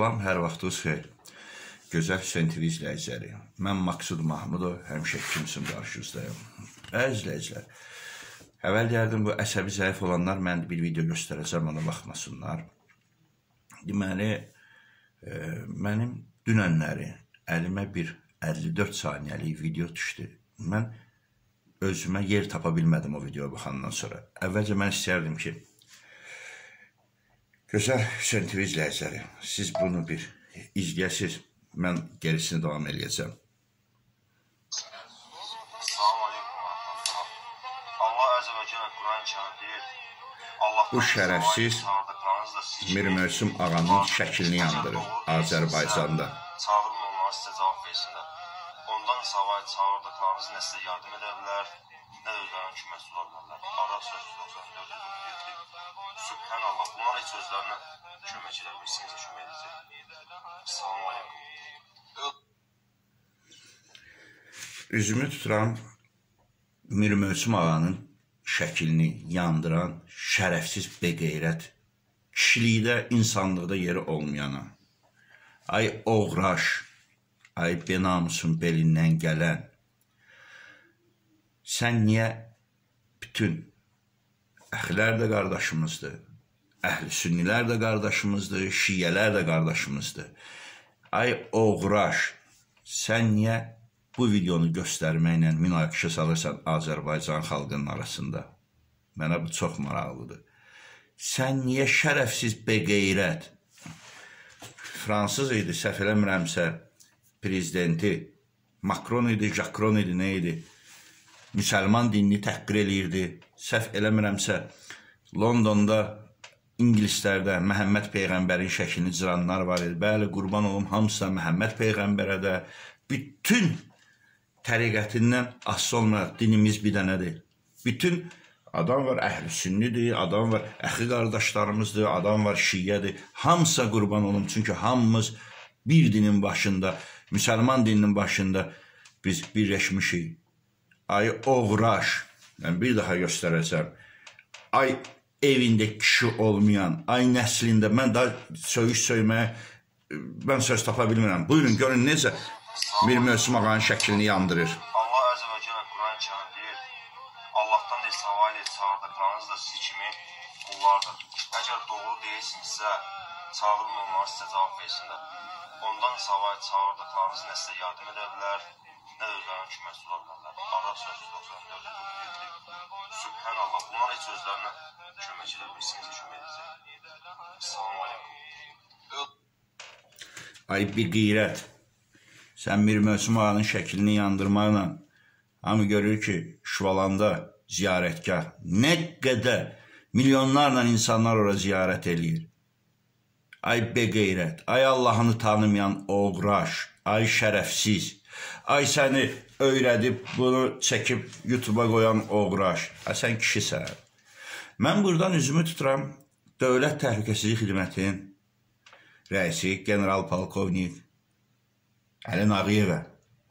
Salam, hər vaxtınız xeyir. Gözəl Hüseyn TV izləyiciləri. Mən Maksud Mahmudov, həmişə kimsin qarşınızdayım. Əziz izləyicilər, əvvəl deyərdim bu əsəbi zəif olanlar mən bir video göstərəcəm, ona baxmasınlar. Deməli, e, mənim dünənləri əlimə bir 54 saniyəlik video düşdü. Mən özümə yer tapa bilmədim o videoya baxandan sonra. Əvvəlcə mən istəyərdim ki, Gözəl TV izləyiciləri, siz bunu bir izləyəsiz, mən gerisini davam eləyəcəm. Bu şərəfsiz Mir Möhsüm ağanın şəklini yandırır Azərbaycanda. Çağırın onları sizə cavab versinlər. Ondan savayı çağırdıqlarınız nə sizə yardım edə bilər, nə də özlərinə ki məsul olmalılar. Araq sözü 94 Subhanallah, bunlar heç özlərinə kömək edə bilirsiniz, kömək edəcək. Salam aleykum. Üzümü tuturam Mir Möhsüm ağanın şəklini yandıran şərəfsiz beqeyrət, kişilikdə, insanlıqda yeri olmayana. Ay oğraş, ay benamusun belindən gələn. Sən niyə bütün əxlər də qardaşımızdır, əhl-i sünnilər də qardaşımızdır, şiyələr də qardaşımızdır. Ay oğraş, sən niyə bu videonu göstərməklə münaqişə salırsan Azərbaycan xalqının arasında? Mənə bu çox maraqlıdır. Sən niyə şərəfsiz beqeyrət? Fransız idi, səhv eləmirəmsə, prezidenti Macron idi, Jacron idi, nə idi? Müsəlman dinini təhqir eləyirdi. Səhv eləmirəmsə, Londonda ingilislərdə Məhəmməd peyğəmbərin şəklini cıranlar var idi. Bəli, qurban olum hamısı Məhəmməd peyğəmbərə də bütün təriqətindən asılı olmayaraq dinimiz bir dənədir. Bütün adam var əhl-i sünnidir, adam var əxi qardaşlarımızdır, adam var şiyyədir. Hamısa qurban olum çünki hamımız bir dinin başında, müsəlman dininin başında biz birləşmişik. Ay oğraş, mən bir daha göstərəcəm. Ay evində kişi olmayan, ay nəslində mən daha söyüş söyməyə mən söz tapa bilmirəm. Buyurun görün necə bir Möhsüm ağanın şəklini yandırır. Allah Əzə və Cəllə Quran kərimdə deyir, Allahdan deyil, savayı deyil, çağırdıqlarınız da sizi kimi qullardır. Əgər doğru deyilsinizsə, çağırın onları sizə cavab versinlər. Ondan savayı çağırdıqlarınız nə sizə yardım edə bilər, nə özlərinə ki məsul Subhanallah, bunlar heç özlərinə kömək edə bilirsiniz, kömək edəcək. Salam aleykum. Ay bir qeyrət. Sən bir Möhsüm ağanın şəklini yandırmaqla hamı görür ki, Şuvalanda ziyarətgah nə qədər milyonlarla insanlar ora ziyarət eləyir. Ay beqeyrət, ay Allahını tanımayan oğraş, ay şərəfsiz, ay səni öyrədib bunu çəkib YouTube-a qoyan oğraş. Hə sən kişisən. Mən burdan üzümü tuturam Dövlət Təhlükəsizlik Xidmətinin rəisi general polkovnik Əli Nağıyevə.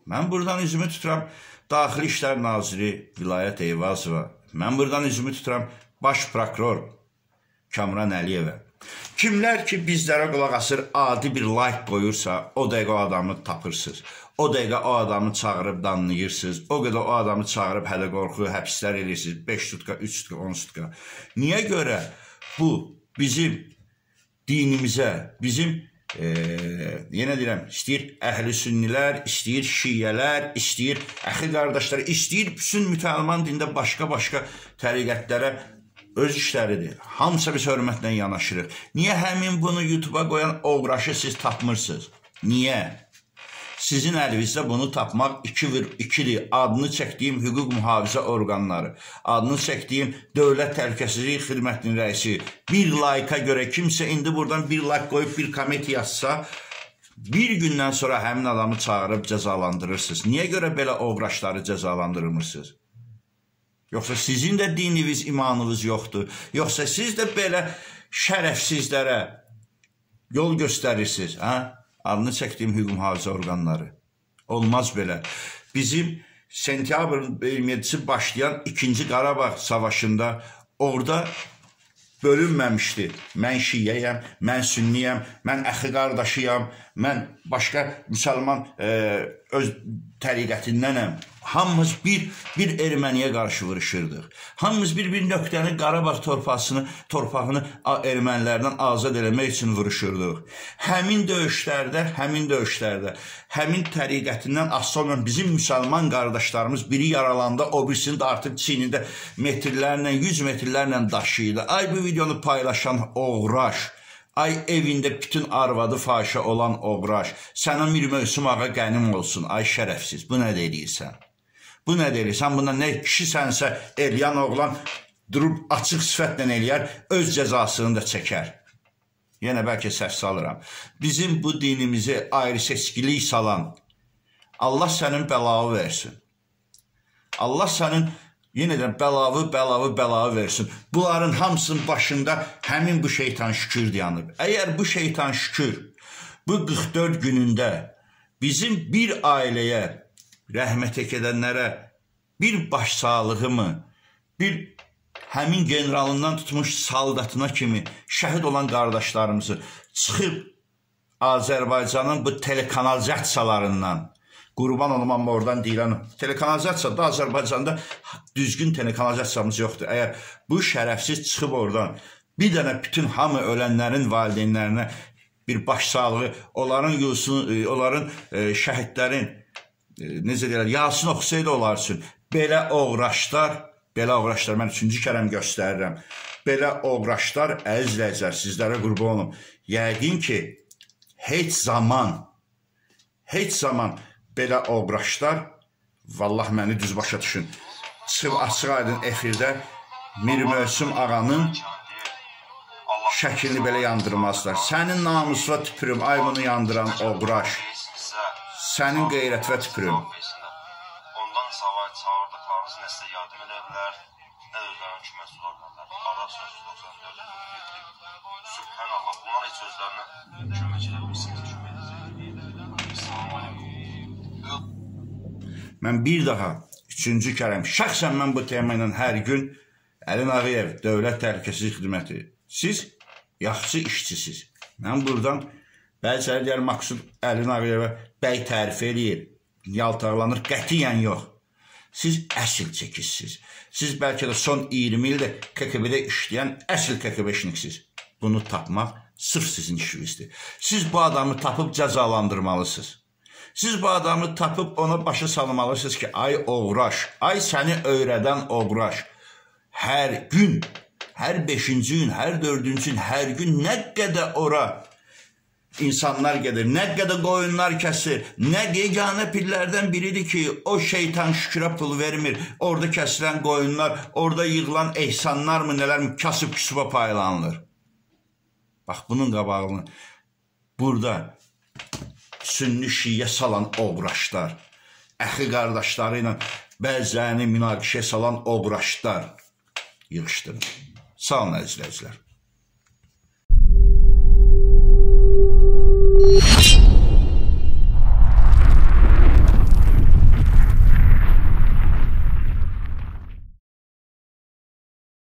Mən burdan üzümü tuturam Daxili İşlər Naziri Vilayət Eyvazova. Mən burdan üzümü tuturam Baş prokuror Kamran Əliyevə. Kimlər ki bizlərə qulaq asır, adi bir like qoyursa, o dəqiqə o adamı tapırsınız. O dəqiqə o adamı çağırıb danlayırsınız. O qədər o adamı çağırıb hələ qorxu, həbslər edirsiniz. 5 sutka, 3 sutka, 10 sutka. Niyə görə bu bizim dinimizə, bizim e, yenə deyirəm, istəyir əhli sünnilər, istəyir şiyələr, istəyir əxi qardaşlar, istəyir bütün müsəlman dində başqa-başqa təriqətlərə öz işləridir. Hamısı biz hörmətlə yanaşırıq. Niyə həmin bunu YouTube-a qoyan oğraşı siz tapmırsınız? Niyə? Sizin əlinizdə bunu tapmaq 2-2-dir. Adını çəkdiyim hüquq mühafizə orqanları, adını çəkdiyim Dövlət Təhlükəsizlik Xidmətinin rəisi bir layka görə kimsə indi buradan bir layk qoyub bir komment yazsa, bir gündən sonra həmin adamı çağırıb cəzalandırırsınız. Niyə görə belə oğraşları cəzalandırmırsınız? Yoxsa sizin də dininiz, imanınız yoxdur. Yoxsa siz də belə şərəfsizlərə yol göstərirsiniz, hə? Adını çəkdiyim hüquq mühafizə orqanları. Olmaz belə. Bizim sentyabrın 27-si başlayan 2-ci Qarabağ savaşında orada bölünməmişdi. Mən şiyyəyəm, mən sünniyəm, mən əxi qardaşıyam, mən başqa müsəlman e, öz təriqətindənəm. Hamımız bir bir erməniyə qarşı vuruşurdıq. Hamımız bir-bir nöqtəni Qarabağ torpağını, torpağını ermənilərdən azad eləmək üçün vuruşurduq. Həmin döyüşlərdə, həmin döyüşlərdə, həmin təriqətindən asılı bizim müsəlman qardaşlarımız biri yaralanda, o birisini də artıq çiynində metrlərlə, 100 metrlərlə daşıyırdı. Ay bu videonu paylaşan oğraş Ay evində bütün arvadı fahişə olan oğraş, sənə Mir Mövsüm ağa qənim olsun, ay şərəfsiz. Bu nə deyirsən? Bu nə deyirsən? Bundan nə kişisənsə eləyən oğlan durub açıq sifətlə eləyər, öz cəzasını da çəkər. Yenə bəlkə səs salıram. Bizim bu dinimizi ayrı seçkilik salan Allah sənin bəlağı versin. Allah sənin yenə də bəlavı, bəlavı, bəlavı versin. Bunların hamısının başında həmin bu şeytan şükür dayanıb. Əgər bu şeytan şükür bu 44 günündə bizim bir ailəyə rəhmət edənlərə bir başsağlığı mı, bir həmin generalından tutmuş saldatına kimi şəhid olan qardaşlarımızı çıxıb Azərbaycanın bu telekanalizasiyalarından Qurban olum amma oradan deyirəm. Telekanalizasiya da Azərbaycanda düzgün telekanalizasiyamız yoxdur. Əgər bu şərəfsiz çıxıb oradan bir dənə bütün hamı ölənlərin valideynlərinə bir başsağlığı, onların yusunu, e, onların e, şəhidlərin e, necə deyirlər, Yasin oxusaydı onlar üçün belə oğraşlar, belə oğraşlar mən üçüncü kərəm göstərirəm. Belə oğraşlar əzizləyicilər sizlərə qurban olum. Yəqin ki heç zaman heç zaman belə obraşlar vallah məni düz başa düşün. Çıxıb açıq aydın efirdə Mir Möhsüm ağanın şəklini belə yandırmazlar. Sənin namusuna tüpürüm, ay bunu yandıran obraş. Sənin qeyrətvə tüpürüm. Mən bir daha üçüncü kərəm şəxsən mən bu tema ilə hər gün Əlin Ağayev Dövlət Təhlükəsizlik Xidməti siz yaxşı işçisiz. Mən burdan bəziləri deyər Maksud Əlin Ağayevə bəy tərif eləyir, yaltaqlanır, qətiyyən yox. Siz əsl çəkizsiz. Siz bəlkə də son 20 ildə KKB-də işləyən əsl KKB işniksiz. Bunu tapmaq sırf sizin işinizdir. Siz bu adamı tapıb cəzalandırmalısınız. Siz bu adamı tapıb ona başa salmalısınız ki, ay oğraş, ay səni öyrədən oğraş. Hər gün, hər 5-ci gün, hər 4-cü gün, hər gün nə qədər ora insanlar gedir, nə qədər qoyunlar kəsir, nə yeganə pillərdən biridir ki, o şeytan şükürə pul vermir. Orada kəsilən qoyunlar, orada yığılan ehsanlar mı, nələr mi kasıb küsuba paylanılır. Bax bunun qabağını burada sünni şiyə salan oğraşlar, əxi qardaşları ilə bəzilərini münaqişə salan oğraşlar yığışdırın. Sağ olun əzizləyicilər.